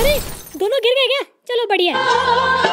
अरे दोनों गिर गए क्या? चलो बढ़िया।